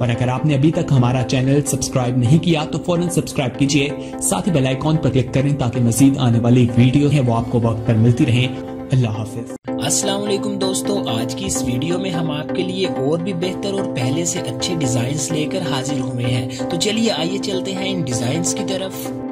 और अगर आपने अभी तक हमारा चैनल सब्सक्राइब नहीं किया तो फ़ौरन सब्सक्राइब कीजिए। साथ ही बेल आइकॉन पर क्लिक करें ताकि मजीद आने वाली वीडियो है, वो आपको वक्त पर मिलती रहे। अल्लाह हाफिज। अस्सलाम वालेकुम दोस्तों, आज की इस वीडियो में हम आपके लिए और भी बेहतर और पहले से अच्छे डिज़ाइन लेकर हाजिर हुए हैं। तो चलिए, आइए चलते हैं इन डिज़ाइन की तरफ़।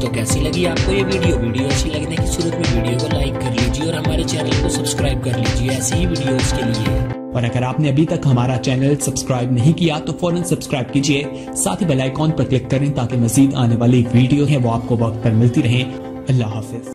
दोस्तों कैसी लगी आपको ये वीडियो? वीडियो अच्छी लगने की सूरत में वीडियो को लाइक कर लीजिए और हमारे चैनल को सब्सक्राइब कर लीजिए, ऐसी ही वीडियोस के लिए। और अगर आपने अभी तक हमारा चैनल सब्सक्राइब नहीं किया तो फ़ौरन सब्सक्राइब कीजिए। साथ ही बेल आइकॉन पर क्लिक करें ताकि मजीद आने वाली वीडियो है, वो आपको वक्त पर मिलती रहे। अल्लाह हाफिज।